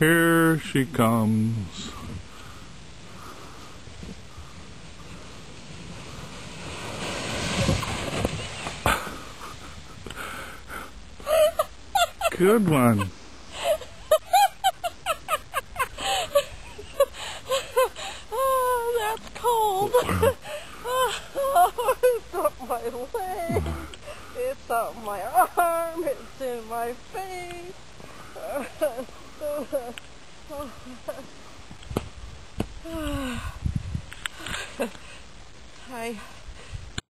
Here she comes. Good one. Oh, that's cold. oh, it's up my leg. It's up my arm. It's in my face. I